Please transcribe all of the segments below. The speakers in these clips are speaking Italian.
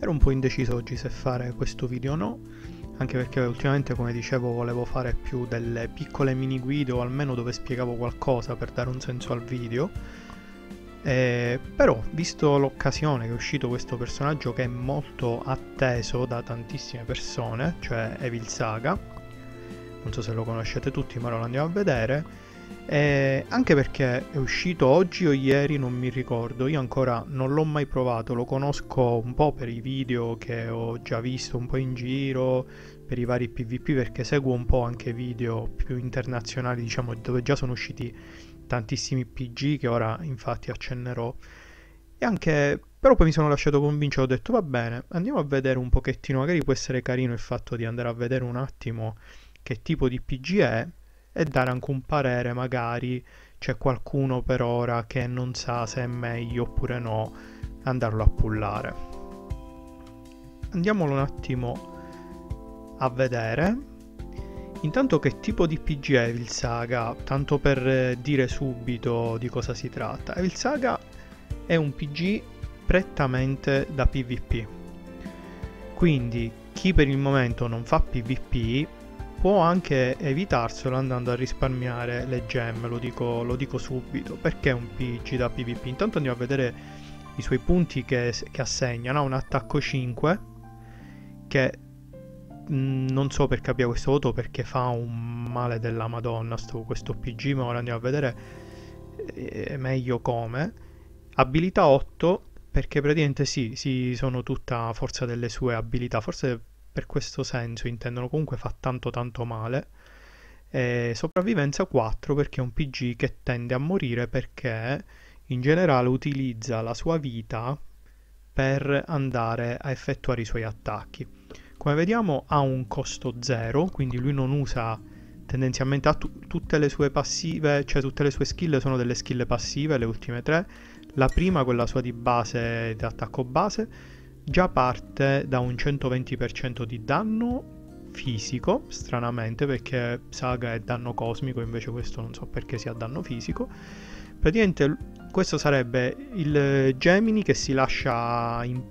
ero un po' indeciso oggi se fare questo video o no, anche perché ultimamente come dicevo volevo fare più delle piccole mini guide o almeno dove spiegavo qualcosa per dare un senso al video. Eh, però, visto l'occasione che è uscito questo personaggio che è molto atteso da tantissime persone, cioè Evil Saga, non so se lo conoscete tutti, ma lo andiamo a vedere eh, anche perché è uscito oggi o ieri, non mi ricordo, io ancora non l'ho mai provato, lo conosco un po' per i video che ho già visto un po' in giro, per i vari PvP, perché seguo un po' anche video più internazionali, diciamo, dove già sono usciti tantissimi PG che ora infatti accennerò. E anche, però poi mi sono lasciato convincere, ho detto va bene, andiamo a vedere un pochettino, magari può essere carino il fatto di andare a vedere un attimo che tipo di PG è e dare anche un parere magari c'è qualcuno per ora che non sa se è meglio oppure no andarlo a pullare. Andiamolo un attimo a vedere. Intanto che tipo di PG è Evil Saga? Tanto per dire subito di cosa si tratta. Evil Saga è un PG prettamente da PvP quindi chi per il momento non fa PvP può anche evitarselo andando a risparmiare le gemme, lo dico, lo dico subito, perché un PG da PvP. Intanto andiamo a vedere i suoi punti che, che assegnano, ha un attacco 5 che mh, mm, non so perché abbia questo voto perché fa un male della madonna sto, questo PG, ma ora andiamo a vedere eh, meglio come. Abilità 8 perché praticamente sì, sì, sono tutta forza delle sue abilità, forse per questo senso intendono comunque fa tanto tanto male. E sopravvivenza 4 perché è un PG che tende a morire perché in generale utilizza la sua vita per andare a effettuare i suoi attacchi. Come vediamo ha un costo 0, quindi lui non usa tendenzialmente ha t- tutte le sue passive, cioè tutte le sue skill sono delle skill passive, le ultime tre. La prima, quella sua di base, di attacco base, già parte da un 120% di danno fisico, stranamente perché Saga è danno cosmico, invece questo non so perché sia danno fisico. Praticamente questo sarebbe il Gemini che si lascia in,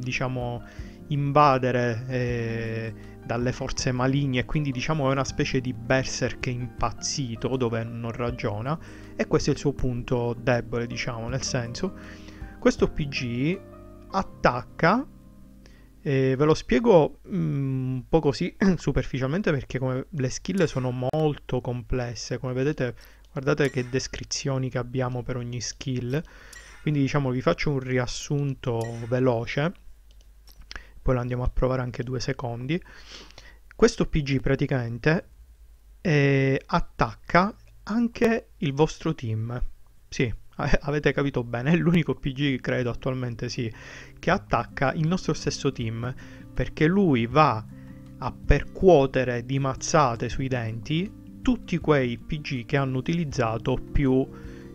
diciamo invadere eh, dalle forze maligne, quindi diciamo è una specie di berserk impazzito dove non ragiona e questo è il suo punto debole, diciamo, nel senso questo PG attacca. E ve lo spiego mm, un po' così superficialmente perché come le skill sono molto complesse. Come vedete guardate che descrizioni che abbiamo per ogni skill. Quindi diciamo vi faccio un riassunto veloce. Poi lo andiamo a provare anche due secondi. Questo PG praticamente eh, attacca anche il vostro team. Sì avete capito bene, è l'unico PG credo attualmente sì, che attacca il nostro stesso team, perché lui va a percuotere di mazzate sui denti tutti quei PG che hanno utilizzato più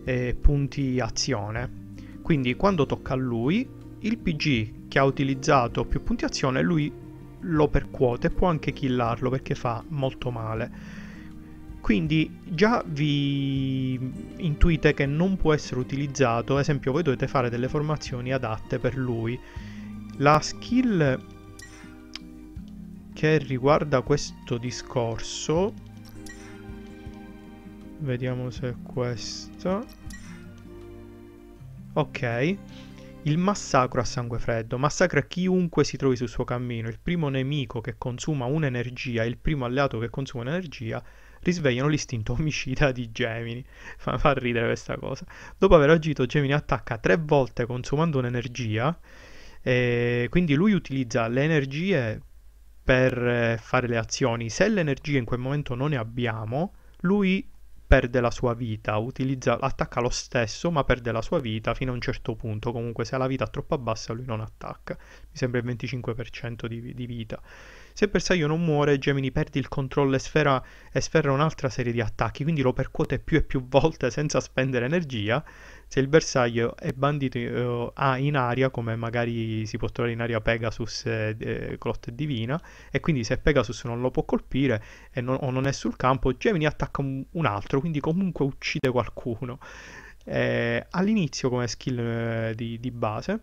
eh, punti azione. Quindi quando tocca a lui, il PG che ha utilizzato più punti azione, lui lo percuote e può anche killarlo perché fa molto male. Quindi già vi intuite che non può essere utilizzato, ad esempio voi dovete fare delle formazioni adatte per lui. La skill che riguarda questo discorso, vediamo se è questa. Ok, il massacro a sangue freddo. Massacra chiunque si trovi sul suo cammino. Il primo nemico che consuma un'energia, il primo alleato che consuma un'energia risvegliano l'istinto omicida di Gemini. Fa, fa ridere questa cosa. Dopo aver agito, Gemini attacca tre volte consumando un'energia. E quindi lui utilizza le energie per eh, fare le azioni. Se l'energia in quel momento non ne abbiamo, lui perde la sua vita, utilizza, attacca lo stesso, ma perde la sua vita fino a un certo punto. Comunque, se ha la vita troppo bassa, lui non attacca. Mi sembra il 25% di, di vita. Se il bersaglio non muore, Gemini perde il controllo e sfera, e sferra un'altra serie di attacchi, quindi lo percuote più e più volte senza spendere energia. Se il bersaglio è bandito uh, ah, in aria, come magari si può trovare in aria Pegasus eh, eh, Clotte Divina, e quindi se Pegasus non lo può colpire non, o non è sul campo, Gemini attacca un, un altro, quindi comunque uccide qualcuno. Eh, all'inizio come skill eh, di, di base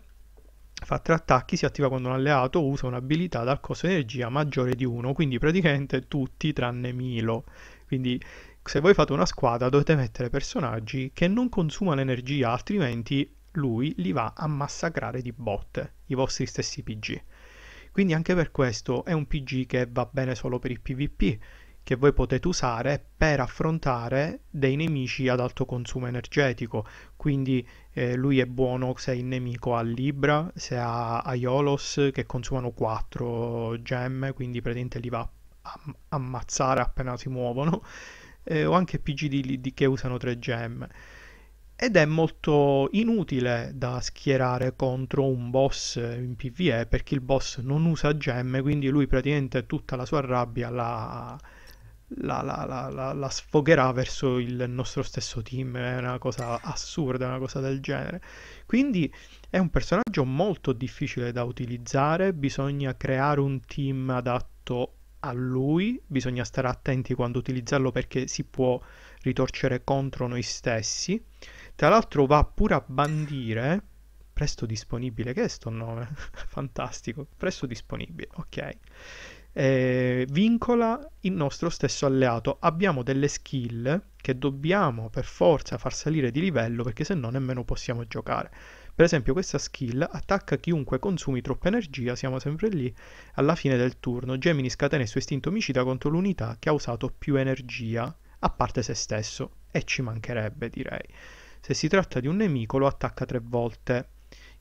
fa tre attacchi, si attiva quando un alleato usa un'abilità dal costo di energia maggiore di 1, quindi praticamente tutti tranne Milo. Quindi se voi fate una squadra dovete mettere personaggi che non consumano energia, altrimenti lui li va a massacrare di botte, i vostri stessi PG. Quindi anche per questo è un PG che va bene solo per il PvP, che voi potete usare per affrontare dei nemici ad alto consumo energetico. Quindi eh, lui è buono se il nemico ha Libra, se ha Aiolos che consumano 4 gemme, quindi praticamente li va a ammazzare appena si muovono, eh, o anche PG di, di, che usano 3 gemme ed è molto inutile da schierare contro un boss in PvE perché il boss non usa gemme, quindi lui praticamente tutta la sua rabbia la, la, la, la, sfogherà verso il nostro stesso team. È una cosa assurda, una cosa del genere. Quindi è un personaggio molto difficile da utilizzare, bisogna creare un team adatto a lui, bisogna stare attenti quando utilizzarlo perché si può ritorcere contro noi stessi. Tra l'altro va pure a bandire, presto disponibile, che è sto nome? Fantastico, presto disponibile, ok. Eh, vincola il nostro stesso alleato. Abbiamo delle skill che dobbiamo per forza far salire di livello perché se no nemmeno possiamo giocare. Per esempio questa skill attacca chiunque consumi troppa energia, siamo sempre lì, alla fine del turno Gemini scatena il suo istinto omicida contro l'unità che ha usato più energia, a parte se stesso, e ci mancherebbe direi. Se si tratta di un nemico lo attacca tre volte,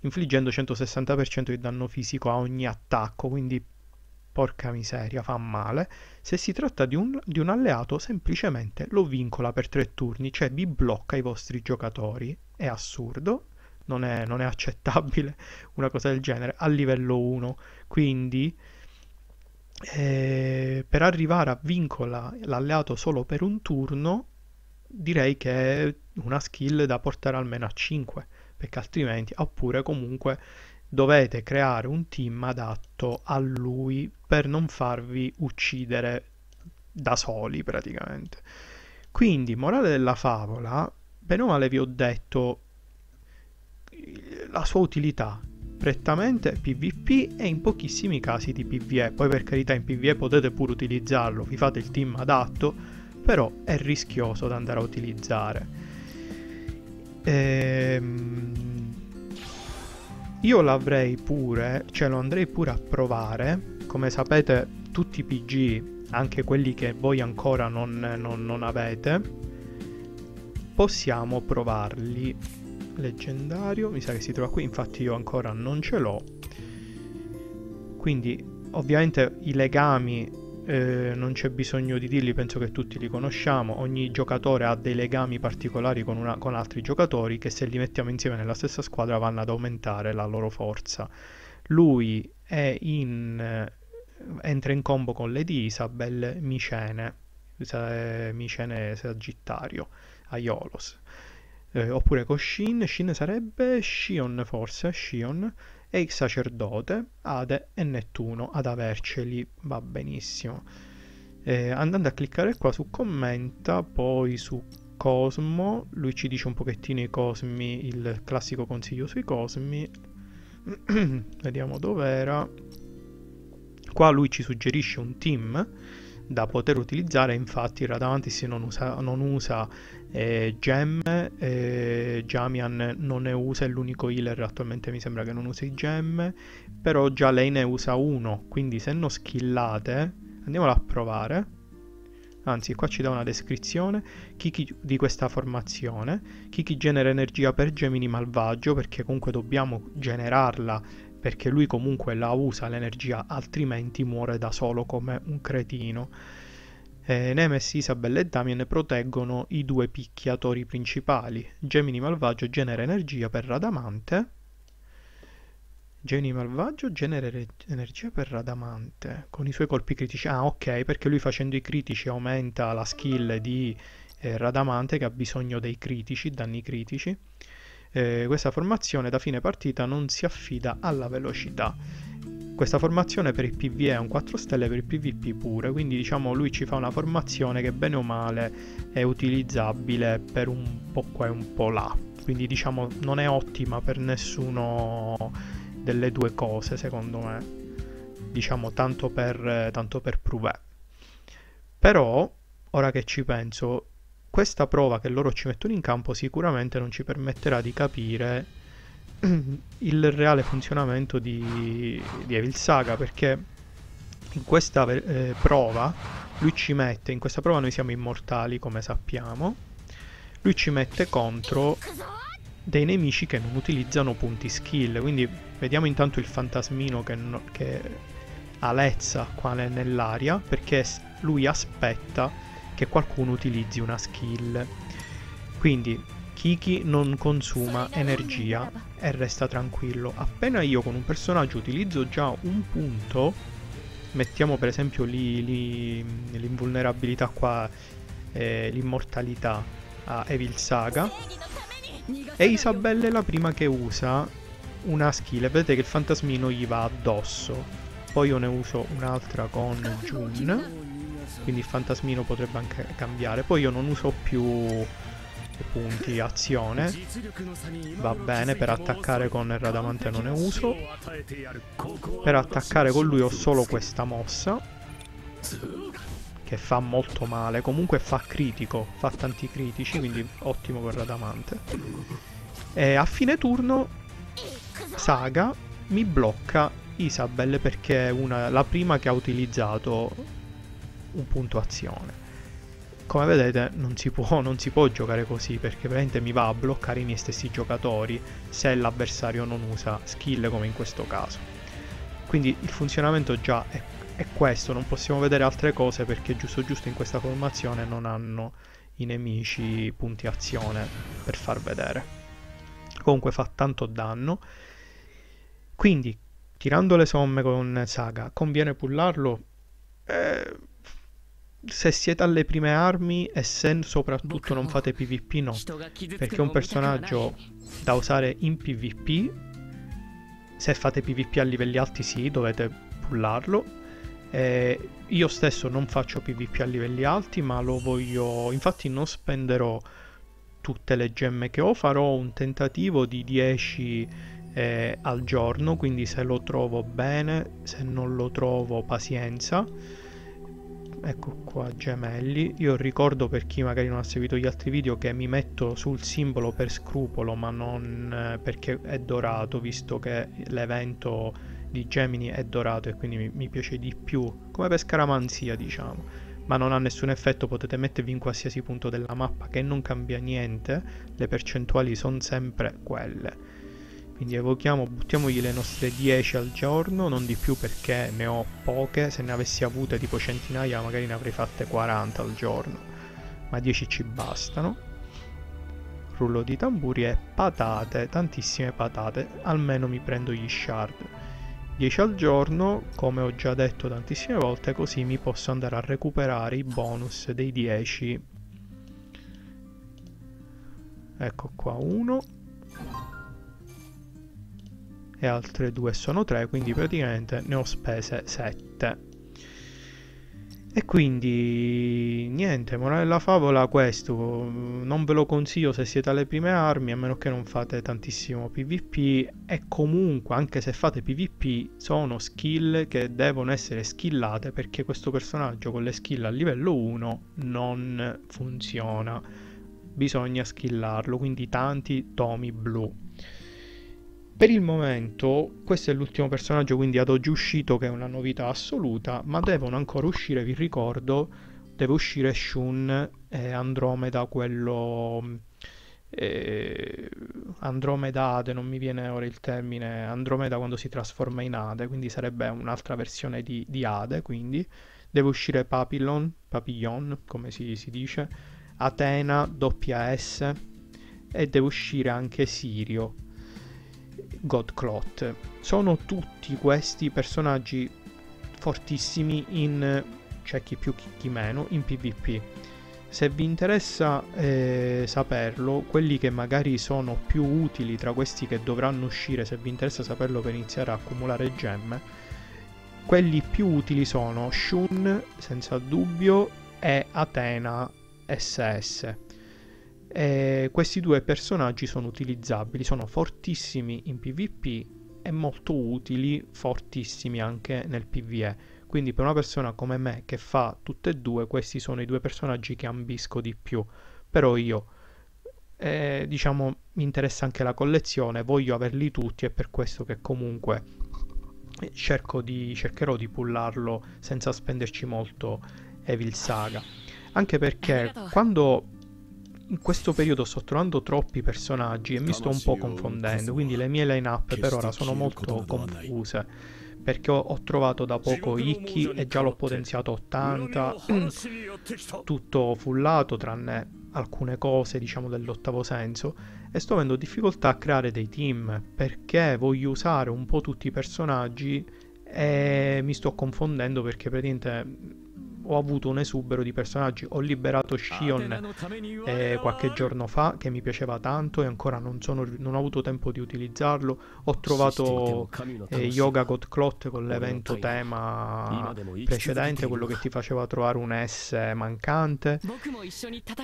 infliggendo 160% di danno fisico a ogni attacco, quindi porca miseria, fa male. Se si tratta di un, di un alleato, semplicemente lo vincola per tre turni, cioè vi blocca i vostri giocatori. È assurdo, non è, non è accettabile una cosa del genere a livello 1. Quindi eh, per arrivare a vincola l'alleato solo per un turno direi che è una skill da portare almeno a 5 perché altrimenti oppure comunque dovete creare un team adatto a lui per non farvi uccidere da soli praticamente quindi morale della favola bene o male vi ho detto la sua utilità prettamente PvP e in pochissimi casi di PvE poi per carità in PvE potete pure utilizzarlo vi fate il team adatto però è rischioso da andare a utilizzare. Ehm, io l'avrei pure, cioè lo andrei pure a provare. Come sapete, tutti i PG, anche quelli che voi ancora non, non, non avete, possiamo provarli. Leggendario, mi sa che si trova qui, infatti io ancora non ce l'ho. Quindi, ovviamente, i legami eh, non c'è bisogno di dirli, penso che tutti li conosciamo, ogni giocatore ha dei legami particolari con, una, con altri giocatori che se li mettiamo insieme nella stessa squadra vanno ad aumentare la loro forza. Lui in, eh, entra in combo con Lady Isabel Micene, Micene Sagittario, Aiolos. Eh, oppure con Shin, Shin sarebbe Shion forse, Shion, e il sacerdote, Ade e Nettuno ad averceli, va benissimo. Eh, andando a cliccare qua su commenta, poi su Cosmo, lui ci dice un pochettino i cosmi, il classico consiglio sui cosmi. Vediamo dov'era. Qua lui ci suggerisce un team da poter utilizzare, infatti Radamantis non usa, non usa eh, gemme, eh, Jamian non ne usa, è l'unico healer attualmente mi sembra che non usi gemme, però già lei ne usa uno, quindi se non skillate, andiamola a provare, anzi qua ci dà una descrizione, Kiki di questa formazione, Kiki genera energia per Gemini malvagio, perché comunque dobbiamo generarla perché lui comunque la usa l'energia, altrimenti muore da solo come un cretino. Eh, Nemes, Isabella e Damien proteggono i due picchiatori principali. Gemini Malvagio genera energia per Radamante. Gemini Malvagio genera energia per Radamante con i suoi colpi critici. Ah, ok, perché lui facendo i critici aumenta la skill di eh, Radamante che ha bisogno dei critici, danni critici eh, questa formazione da fine partita non si affida alla velocità. Questa formazione per il PvE è un 4 stelle, per il PvP pure, quindi diciamo lui ci fa una formazione che bene o male è utilizzabile per un po' qua e un po' là, quindi diciamo non è ottima per nessuno delle due cose, secondo me. Diciamo tanto per, tanto per provare. Però, ora che ci penso, questa prova che loro ci mettono in campo sicuramente non ci permetterà di capire il reale funzionamento di, di Evil Saga perché in questa eh, prova lui ci mette, in questa prova noi siamo immortali come sappiamo, lui ci mette contro dei nemici che non utilizzano punti skill, quindi vediamo intanto il fantasmino che, no, che alezza qua nell'aria perché lui aspetta che qualcuno utilizzi una skill. Quindi Kiki non consuma energia e resta tranquillo. Appena io con un personaggio utilizzo già un punto, mettiamo per esempio l'invulnerabilità qua, eh, l'immortalità a Evil Saga, e Isabella è la prima che usa una skill. Vedete che il fantasmino gli va addosso. Poi io ne uso un'altra con Jun. Quindi il fantasmino potrebbe anche cambiare. Poi io non uso più punti azione. Va bene per attaccare con il radamante non ne uso. Per attaccare con lui ho solo questa mossa che fa molto male. Comunque fa critico fa tanti critici quindi ottimo il radamante. E a fine turno Saga mi blocca Isabel perché è una, la prima che ha utilizzato un punto azione come vedete non si, può, non si può giocare così perché veramente mi va a bloccare i miei stessi giocatori se l'avversario non usa skill come in questo caso. Quindi il funzionamento già è, è questo, non possiamo vedere altre cose perché giusto giusto in questa formazione non hanno i nemici punti azione per far vedere. Comunque fa tanto danno. Quindi tirando le somme con Saga conviene pullarlo? Eh, se siete alle prime armi e se soprattutto non fate PvP no, perché è un personaggio da usare in PvP, se fate PvP a livelli alti sì, dovete pullarlo. Eh, io stesso non faccio PvP a livelli alti, ma lo voglio, infatti non spenderò tutte le gemme che ho, farò un tentativo di 10 eh, al giorno, quindi se lo trovo bene, se non lo trovo pazienza ecco qua gemelli. Io ricordo per chi magari non ha seguito gli altri video che mi metto sul simbolo per scrupolo ma non eh, perché è dorato visto che l'evento di Gemini è dorato e quindi mi, mi piace di più. Come per scaramanzia diciamo. Ma non ha nessun effetto potete mettervi in qualsiasi punto della mappa che non cambia niente. Le percentuali sono sempre quelle quindi evochiamo, buttiamogli le nostre 10 al giorno, non di più perché ne ho poche, se ne avessi avute tipo centinaia magari ne avrei fatte 40 al giorno, ma 10 ci bastano. Rullo di tamburi e patate, tantissime patate, almeno mi prendo gli shard. 10 al giorno, come ho già detto tantissime volte, così mi posso andare a recuperare i bonus dei 10. Ecco qua uno e altre due sono tre, quindi praticamente ne ho spese 7. E quindi niente, morale della favola questo, non ve lo consiglio se siete alle prime armi, a meno che non fate tantissimo PvP e comunque anche se fate PvP sono skill che devono essere skillate perché questo personaggio con le skill a livello 1 non funziona, bisogna skillarlo, quindi tanti tomi blu. Per il momento questo è l'ultimo personaggio quindi ad oggi uscito che è una novità assoluta, ma devono ancora uscire, vi ricordo, deve uscire Shun e Andromeda, quello... Eh, Andromeda Ade, non mi viene ora il termine, Andromeda quando si trasforma in Ade, quindi sarebbe un'altra versione di, di Ade, quindi deve uscire Papillon, Papillon come si, si dice, Atena, doppia S e deve uscire anche Sirio Godclot. Sono tutti questi personaggi fortissimi in c'è chi più chi meno in PvP. Se vi interessa eh, saperlo, quelli che magari sono più utili tra questi che dovranno uscire, se vi interessa saperlo per iniziare a accumulare gemme, quelli più utili sono Shun, senza dubbio, e Athena SS. E questi due personaggi sono utilizzabili, sono fortissimi in PvP e molto utili, fortissimi anche nel PvE. Quindi per una persona come me che fa tutte e due, questi sono i due personaggi che ambisco di più. Però io, eh, diciamo, mi interessa anche la collezione, voglio averli tutti e per questo che comunque di, cercherò di pullarlo senza spenderci molto Evil Saga. Anche perché quando in questo periodo sto trovando troppi personaggi e mi sto un po' confondendo, quindi le mie line-up per ora sono molto confuse. Perché ho, ho trovato da poco Ikki e già l'ho potenziato 80, tutto fullato tranne alcune cose diciamo dell'ottavo senso e sto avendo difficoltà a creare dei team perché voglio usare un po' tutti i personaggi e mi sto confondendo perché praticamente ho avuto un esubero di personaggi. Ho liberato Shion eh, qualche giorno fa che mi piaceva tanto e ancora non, sono, non ho avuto tempo di utilizzarlo. Ho trovato eh, Yoga God Clot con l'evento tema precedente, quello che ti faceva trovare un S mancante.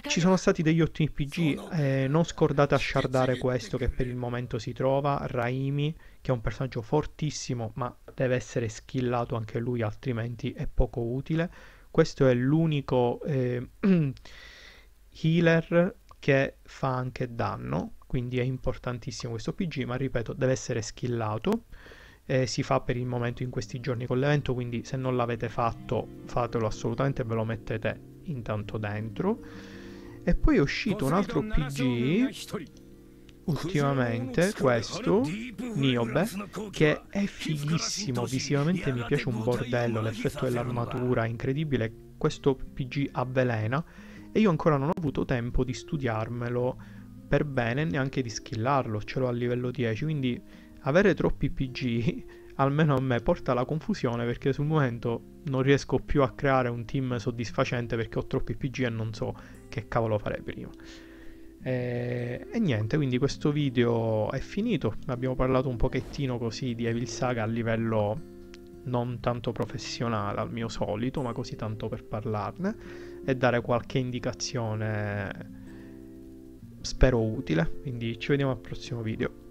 Ci sono stati degli ottimi PG. Eh, non scordate a shardare questo che per il momento si trova, Raimi che è un personaggio fortissimo ma deve essere skillato anche lui altrimenti è poco utile questo è l'unico eh, healer che fa anche danno, quindi è importantissimo questo PG, ma ripeto, deve essere skillato. Eh, si fa per il momento in questi giorni con l'evento, quindi se non l'avete fatto fatelo assolutamente, ve lo mettete intanto dentro. E poi è uscito un altro PG ultimamente questo Niobe che è fighissimo visivamente mi piace un bordello l'effetto dell'armatura è incredibile questo PG avvelena e io ancora non ho avuto tempo di studiarmelo per bene neanche di skillarlo ce l'ho a livello 10 quindi avere troppi PG almeno a me porta alla confusione perché sul momento non riesco più a creare un team soddisfacente perché ho troppi PG e non so che cavolo fare prima e, e, niente, quindi questo video è finito. Abbiamo parlato un pochettino così di Evil Saga a livello non tanto professionale al mio solito, ma così tanto per parlarne e dare qualche indicazione spero utile. Quindi ci vediamo al prossimo video.